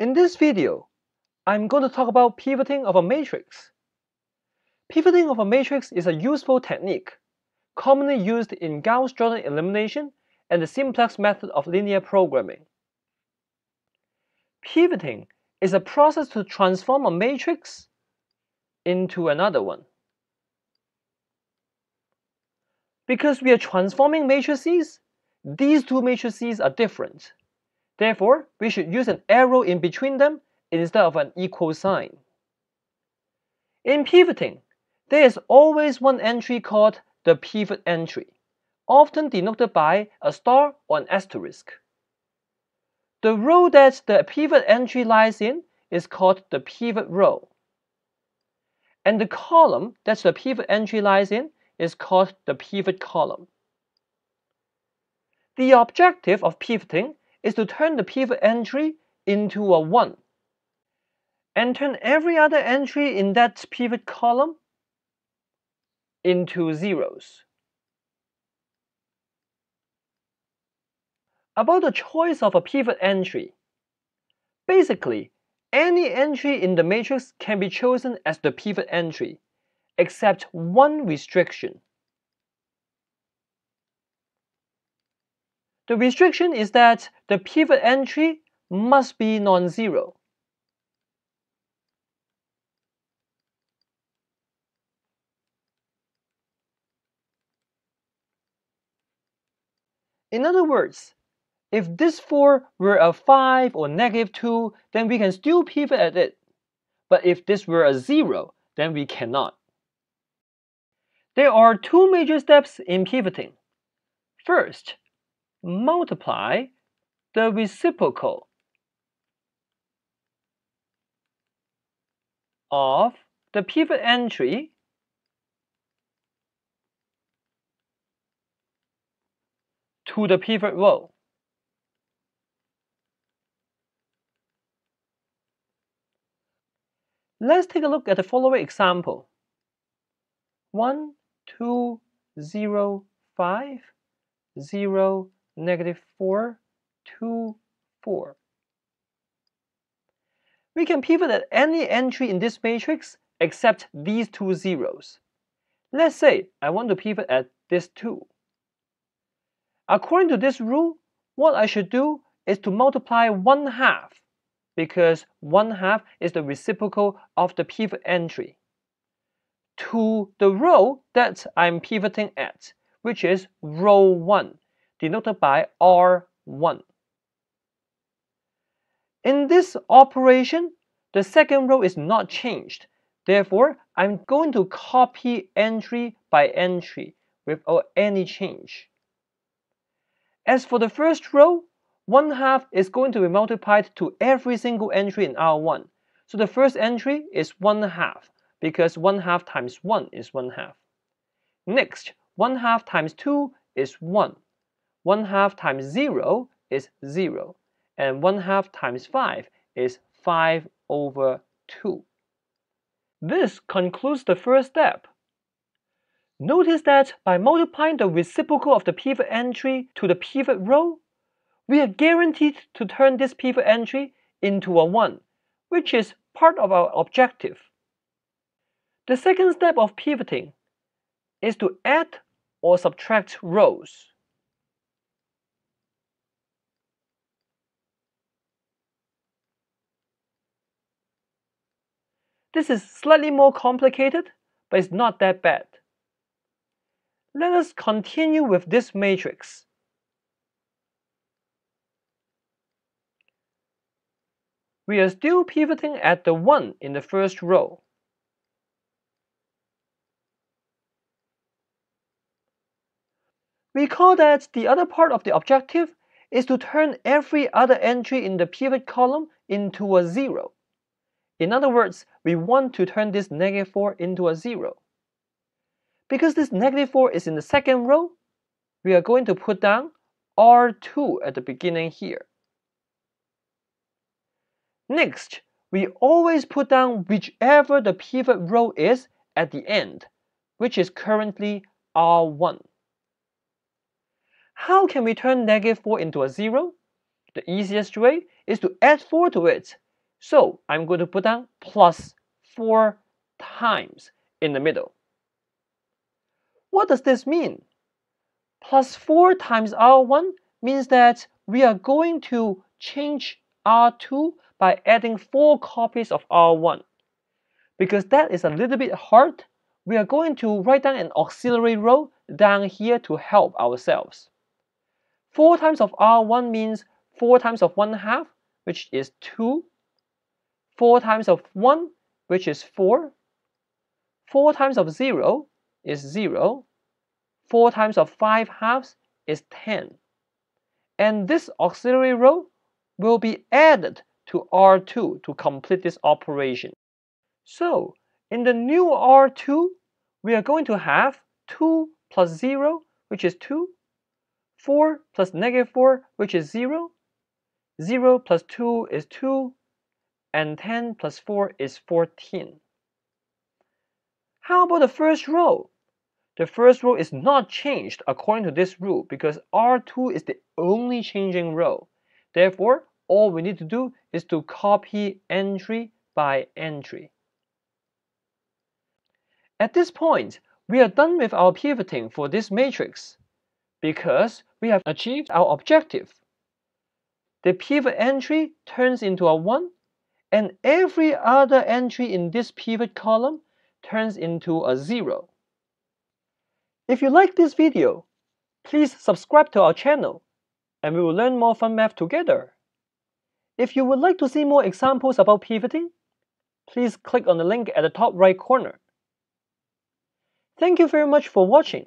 In this video, I'm going to talk about pivoting of a matrix. Pivoting of a matrix is a useful technique, commonly used in Gauss-Jordan elimination and the simplex method of linear programming. Pivoting is a process to transform a matrix into another one. Because we are transforming matrices, these two matrices are different. Therefore, we should use an arrow in between them instead of an equal sign. In pivoting, there is always one entry called the pivot entry, often denoted by a star or an asterisk. The row that the pivot entry lies in is called the pivot row. And the column that the pivot entry lies in is called the pivot column. The objective of pivoting is to turn the pivot entry into a 1 and turn every other entry in that pivot column into zeros. About the choice of a pivot entry. Basically, any entry in the matrix can be chosen as the pivot entry, except one restriction. The restriction is that the pivot entry must be non-zero. In other words, if this 4 were a 5 or negative 2, then we can still pivot at it. But if this were a 0, then we cannot. There are two major steps in pivoting. First, multiply the reciprocal of the pivot entry to the pivot row. Let's take a look at the following example. 1, 2, 0, 5, 0, negative 4, 2, 4. We can pivot at any entry in this matrix except these two zeros. Let's say I want to pivot at this 2. According to this rule, what I should do is to multiply 1 half because 1 half is the reciprocal of the pivot entry to the row that I'm pivoting at, which is row 1 denoted by R1. In this operation, the second row is not changed. Therefore, I'm going to copy entry by entry without any change. As for the first row, 1 half is going to be multiplied to every single entry in R1. So the first entry is 1 half because 1 half times 1 is 1 half. Next, 1 half times 2 is 1. 1 half times 0 is 0, and 1 half times 5 is 5 over 2. This concludes the first step. Notice that by multiplying the reciprocal of the pivot entry to the pivot row, we are guaranteed to turn this pivot entry into a 1, which is part of our objective. The second step of pivoting is to add or subtract rows. This is slightly more complicated, but it's not that bad. Let us continue with this matrix. We are still pivoting at the 1 in the first row. Recall that the other part of the objective is to turn every other entry in the pivot column into a 0. In other words, we want to turn this negative 4 into a 0. Because this negative 4 is in the second row, we are going to put down R2 at the beginning here. Next, we always put down whichever the pivot row is at the end, which is currently R1. How can we turn negative 4 into a 0? The easiest way is to add 4 to it So I'm going to put down plus 4 times in the middle. What does this mean? Plus 4 times R1 means that we are going to change R2 by adding 4 copies of R1. Because that is a little bit hard, we are going to write down an auxiliary row down here to help ourselves. 4 times of R1 means 4 times of 1 half, which is 2. 4 times of 1, which is 4. 4 times of 0 is 0. 4 times of 5 halves is 10. And this auxiliary row will be added to R2 to complete this operation. So, in the new R2, we are going to have 2 plus 0, which is 2, 4 plus negative 4, which is 0, 0 plus 2 is 2, and 10 plus 4 is 14. How about the first row? The first row is not changed according to this rule because R2 is the only changing row. Therefore, all we need to do is to copy entry by entry. At this point, we are done with our pivoting for this matrix because we have achieved our objective. The pivot entry turns into a 1 and every other entry in this pivot column turns into a 0. If you like this video, please subscribe to our channel and we will learn more fun math together. If you would like to see more examples about pivoting, please click on the link at the top right corner. Thank you very much for watching.